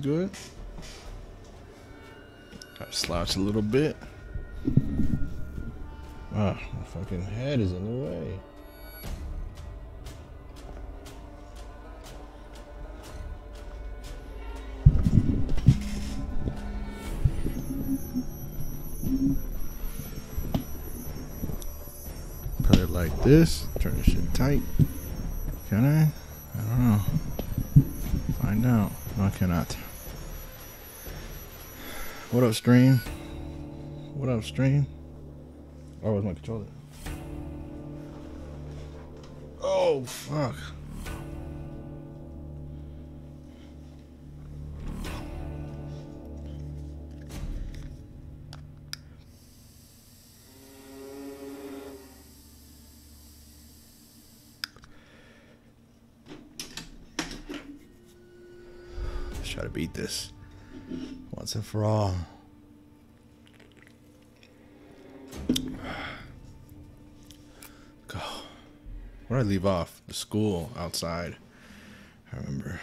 good? Slouch a little bit. Ah, my fucking head is in the way. Put it like this. Turn this shit tight. Can I? I don't know. Find out. No, I cannot. What up, stream? What up, stream? Oh, where's my controller? Oh, fuck. Let's try to beat this once and for all. Go. Where did I leave off? The school outside. I remember.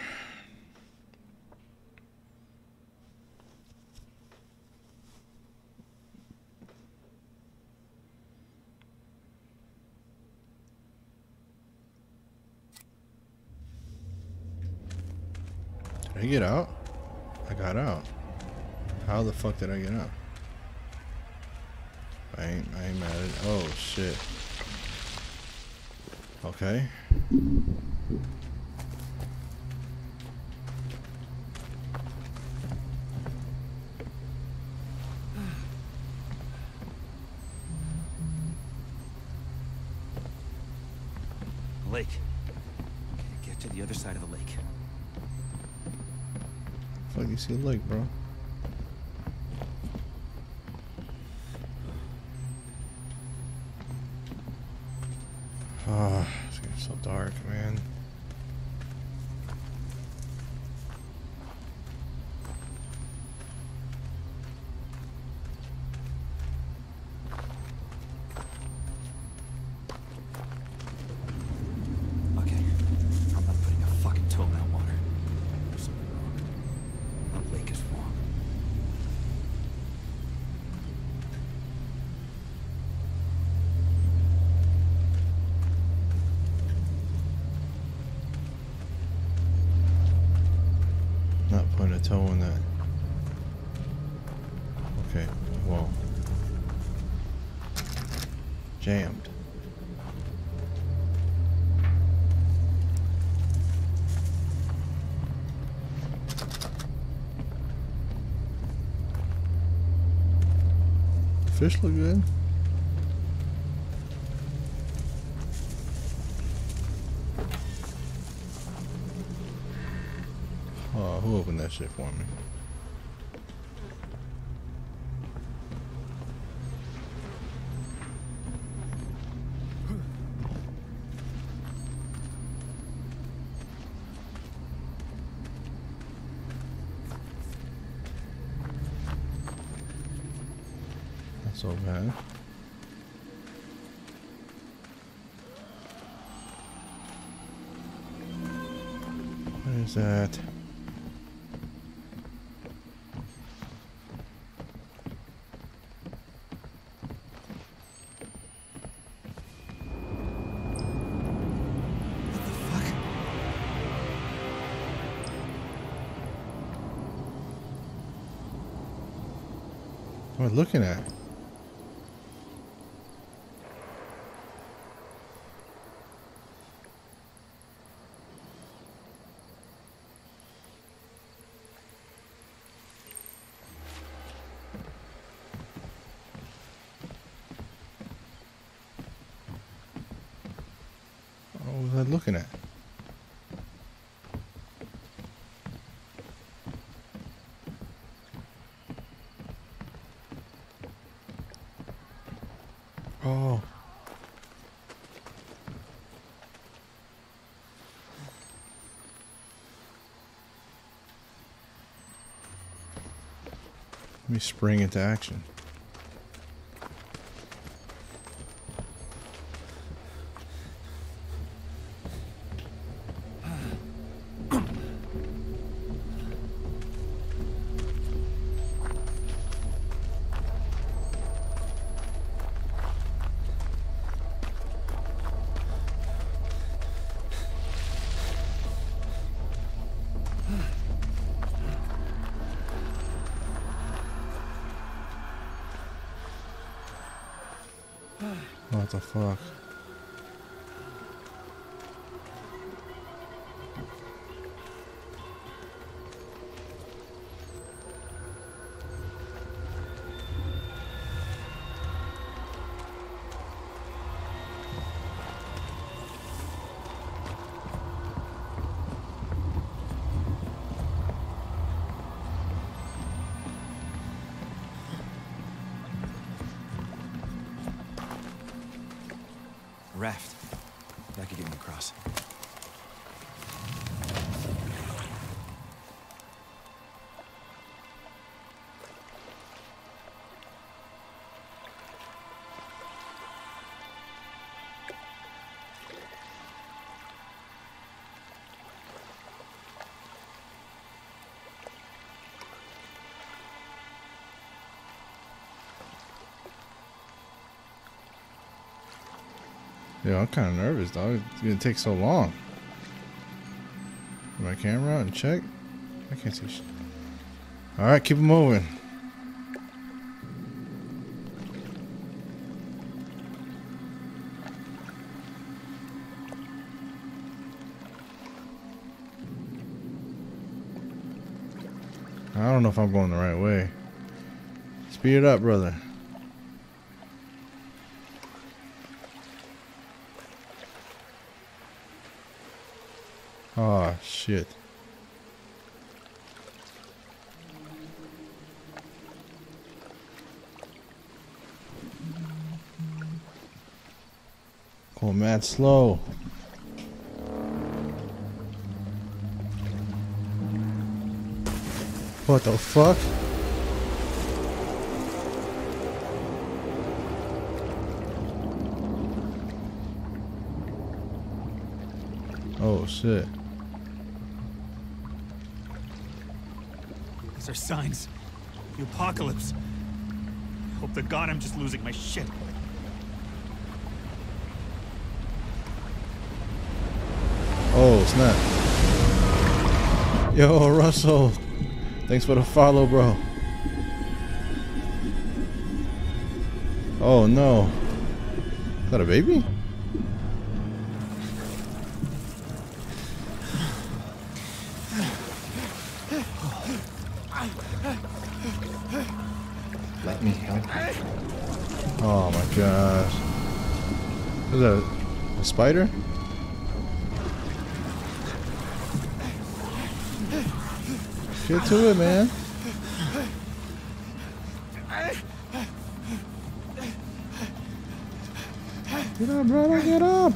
Did I get out? I got out. How the fuck did I get up? I ain't, I ain't mad at it. Oh, shit. Okay. Lake. Get to the other side of the lake. Fuck, you see a lake, bro. Toe in that. Okay, well. Jammed. Fish look good. Shit for me? So bad. What is that? Looking at? What was I looking at? Oh. Let me spring into action. What the fuck? Yeah, I'm kind of nervous, dog. It's gonna take so long. My camera and check. I can't see. Sh- All right, keep moving. I don't know if I'm going the right way. Speed it up, brother. Oh, shit. Going mad slow. What the fuck? Oh shit. Are signs. The apocalypse. Hope to God I'm just losing my shit. Oh, snap. Yo, Russell. Thanks for the follow, bro. Oh, no. Is that a baby? Let me. Oh, my gosh. Is that a spider? Get to it, man. Get up, brother, get up.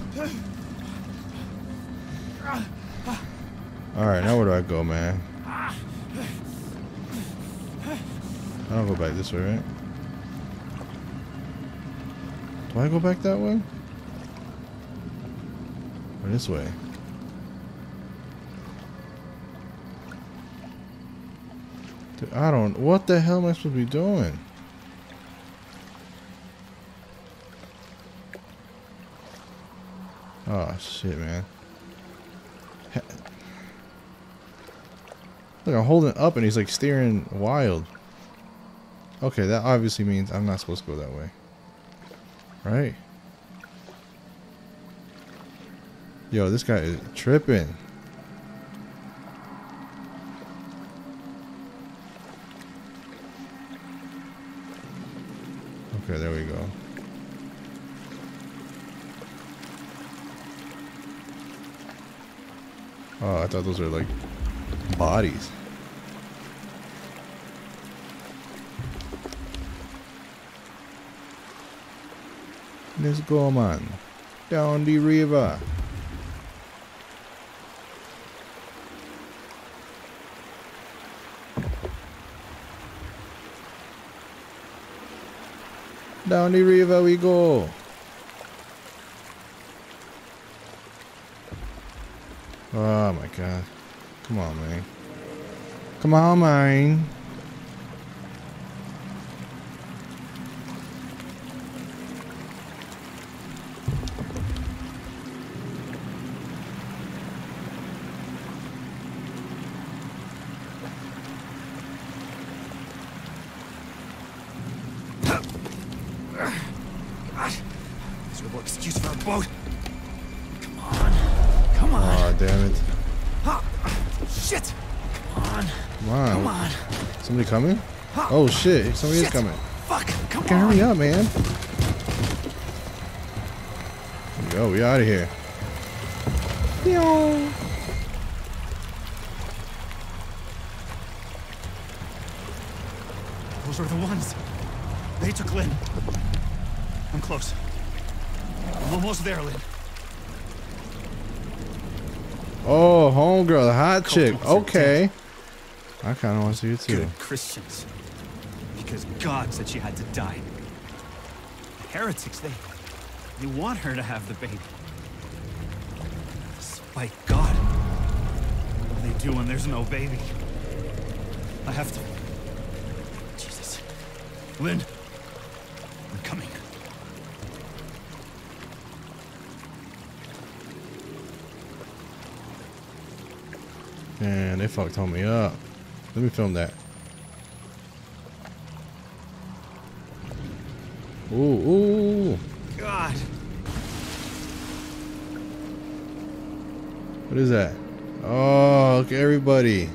Alright, now where do I go, man? I don't go back this way, right? Do I go back that way? Or this way? Dude, I don't. What the hell am I supposed to be doing? Oh shit, man. Look, I'm holding up and he's like steering wild. Okay, that obviously means I'm not supposed to go that way. Right? Yo, this guy is tripping. Okay, there we go. Oh, I thought those were like bodies. Let's go, man. Down the river. Down the river we go. Oh my god. Come on, man. Come on, man. Oh shit, somebody is coming. Fuck. Come on. hurry up, man. There we out of here. Meow. Those are the ones. They took Lynn. I'm close. I'm almost there, Lynn. Oh, homegirl, the hot Coach chick. Okay. I kind of want to see it too. Good Christians. Because God said she had to die. The heretics, they... They want her to have the baby. Despite God. What do they do when there's no baby? I have to... Jesus. Lynn. I'm coming. Man, they fucked homie up. Let me film that. Ooh, ooh. God. What is that? Oh, look everybody.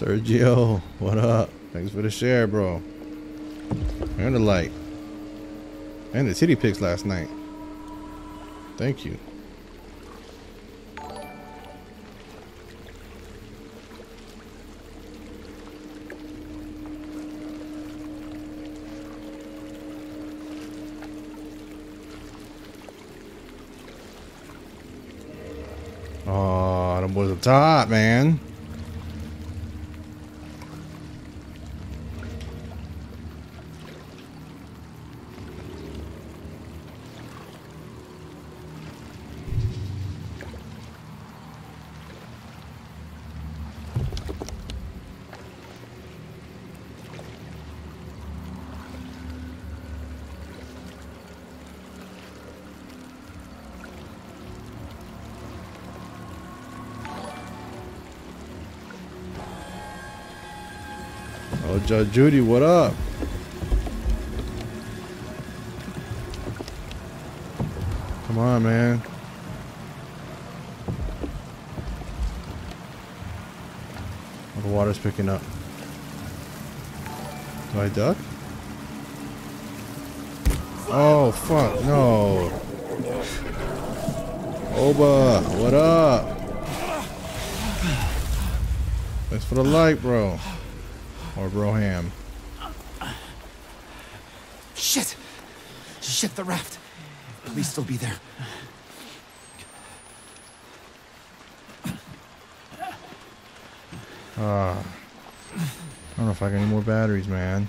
Sergio, what up? Thanks for the share, bro. And the light. And the titty pics last night. Thank you. Oh, them boys up top, man. Oh, Judge Judy, what up? Come on, man. Oh, the water's picking up. Do I duck? Oh, fuck, no. Oba, what up? Thanks for the light, bro. Or Broham. Shit! Shit, the raft. Please still be there. Ah. I don't know if I got any more batteries, man.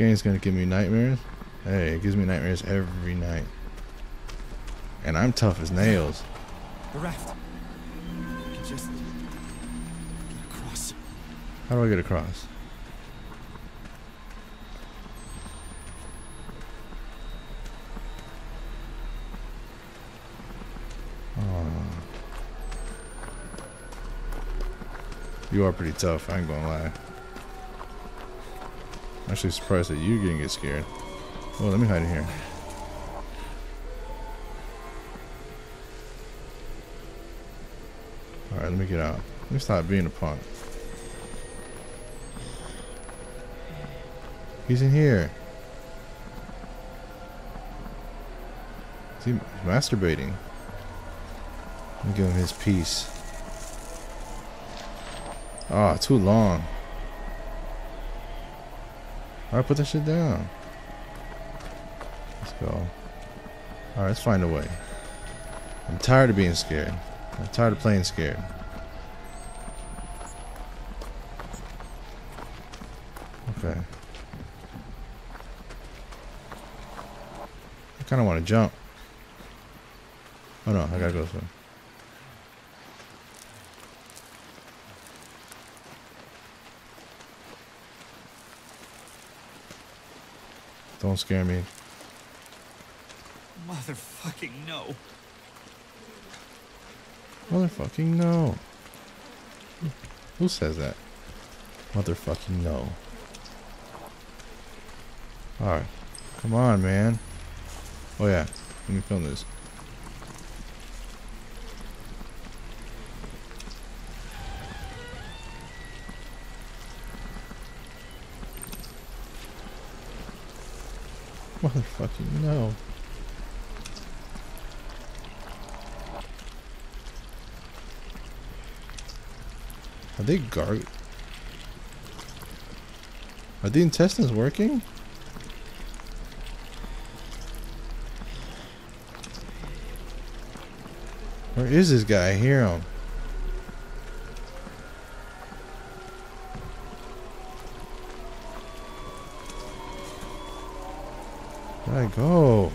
Game's gonna give me nightmares. Hey, it gives me nightmares every night. And I'm tough as nails. The raft. I can just get across. How do I get across? Oh. You are pretty tough, I ain't gonna lie. I'm actually surprised that you didn't get scared. Oh, let me hide in here. Alright, let me get out. Let me stop being a punk. He's in here. Is he masturbating? Let me give him his piece. Ah, oh, too long. Alright, put that shit down. Let's go. Alright, let's find a way. I'm tired of being scared. I'm tired of playing scared. Okay. I kind of want to jump. Oh no, I gotta go this way. Don't scare me. Motherfucking no. Motherfucking no. Who says that? Motherfucking no. Alright. Come on, man. Oh yeah. Let me film this. Motherfucking no. Are they gar- Are the intestines working? Where is this guy? I hear him. I go?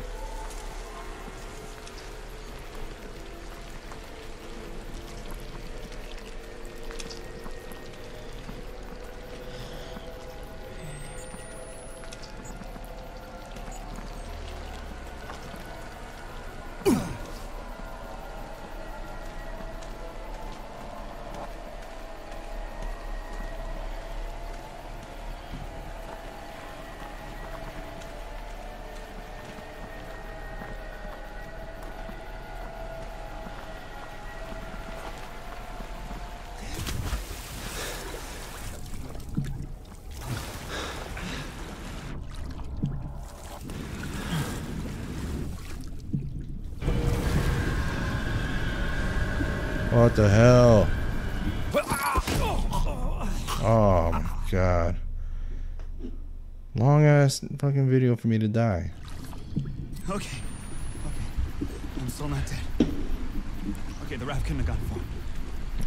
What the hell? Oh my god. Long ass fucking video for me to die. Okay. Okay. I'm still not dead. Okay, the raft couldn't have gone far.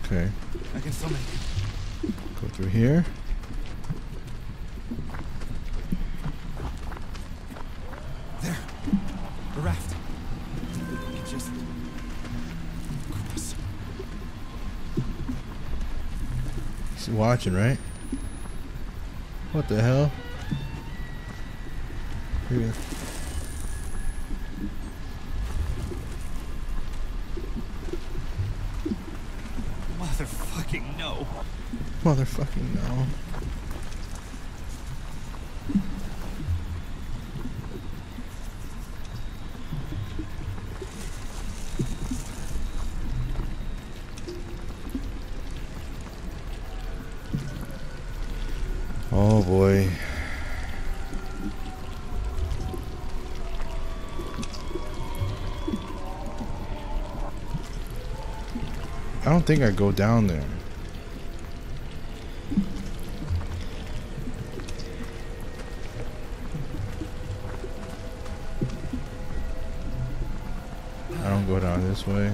Okay. I can still make it. Go through here. Watching, right? What the hell? Here. Motherfucking no. Motherfucking no. Think I go down there. I don't go down this way.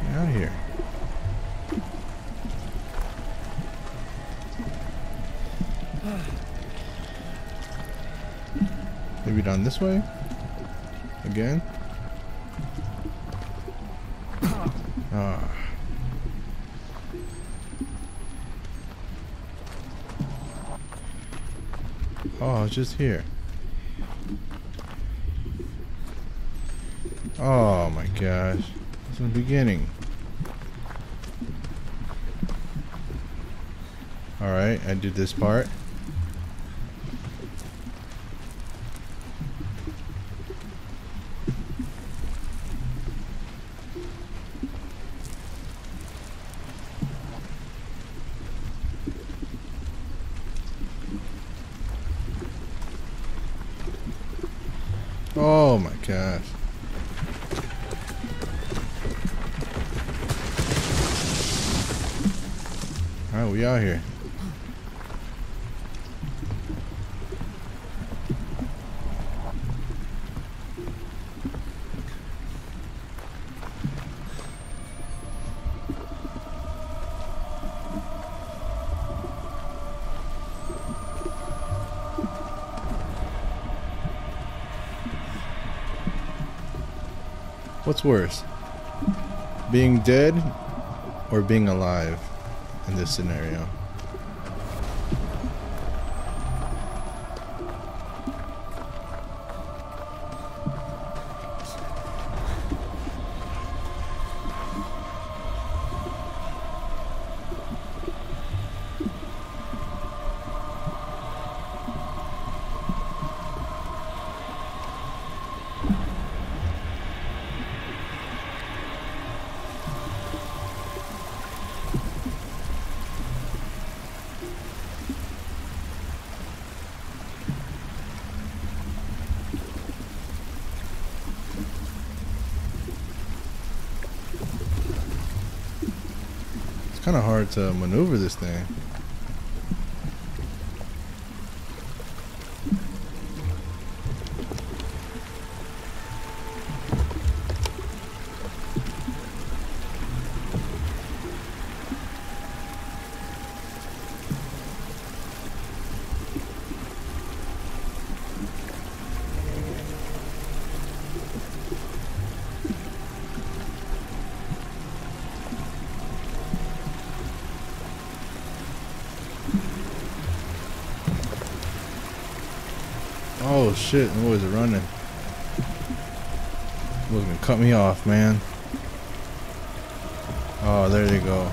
Get out here. Maybe down this way? Again? Ah. Oh, it's just here. Oh my gosh. It's in the beginning. Alright, I did this part. Alright, we out here. What's worse? Being dead or being alive in this scenario? Kind of hard to maneuver this thing. Oh shit, the boys are running. Was gonna cut me off, man. Oh, there they go.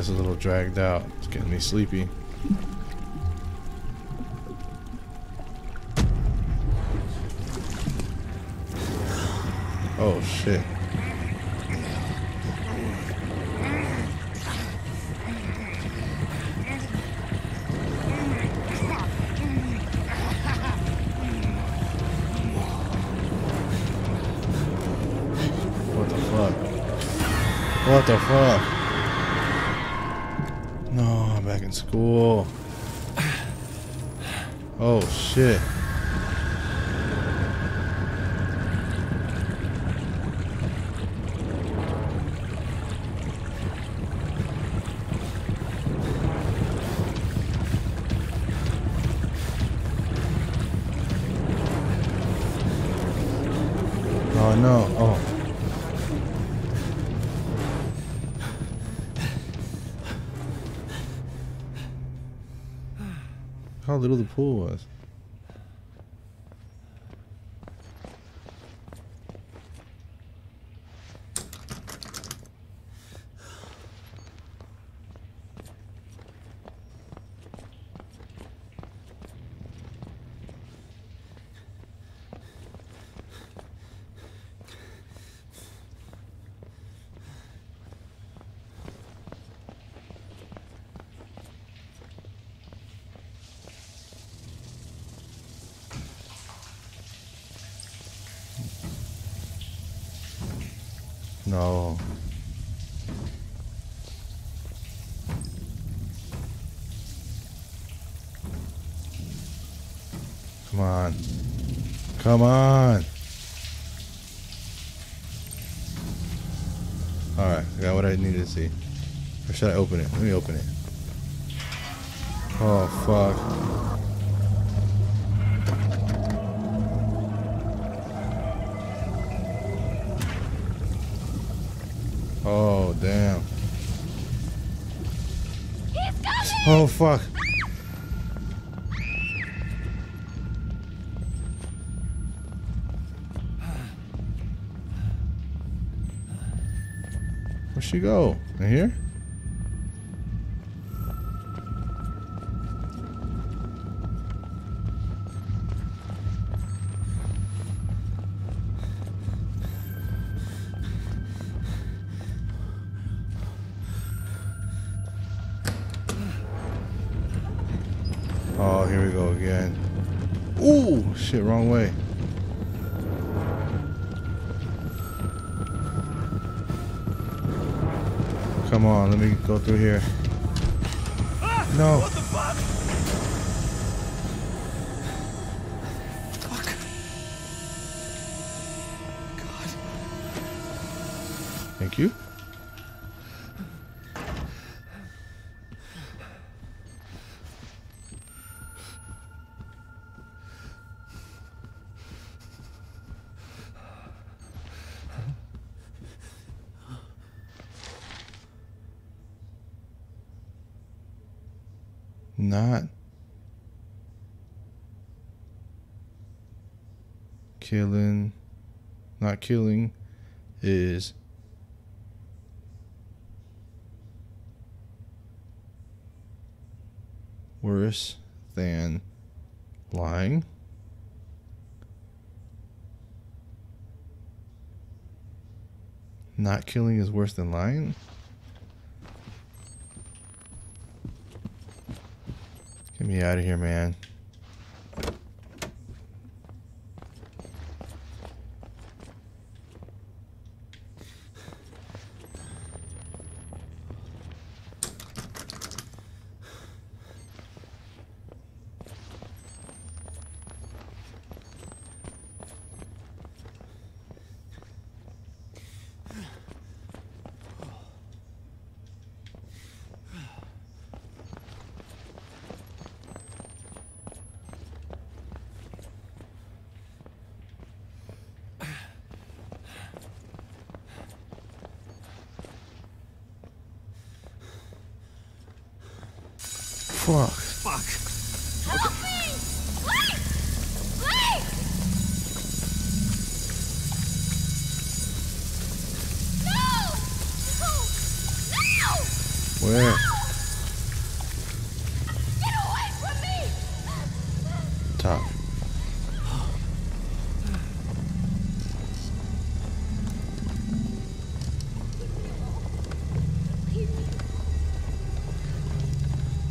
It's a little dragged out. It's getting me sleepy. Oh shit. What the fuck? What the fuck? In school. Oh shit. Oh no. Oh. How little the pool was. No. Come on. Come on. Alright, I got what I needed to see. Or should I open it? Let me open it. Oh, fuck. Oh, damn. Oh, fuck. Where'd she go? In here? On, let me go through here. No. What the fuck? God. Thank you. Not killing, not killing is worse than lying. Not killing is worse than lying. Me out of here, man. Fuck. Fuck. Help me! Wait! Wait! No! No! No! Where?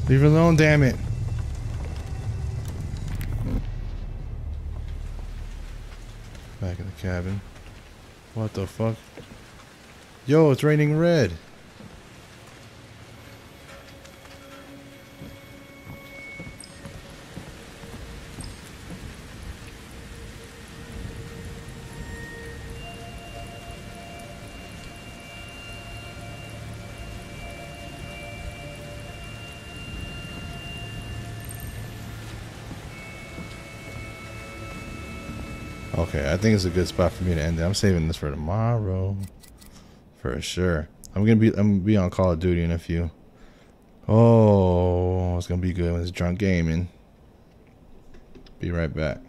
Leave her alone, damn it. Back in the cabin. What the fuck? Yo, it's raining red. Think it's a good spot for me to end it. I'm saving this for tomorrow. For sure. I'm gonna be I'm gonna be on Call of Duty in a few. Oh, it's gonna be good when it's drunk gaming. Be right back.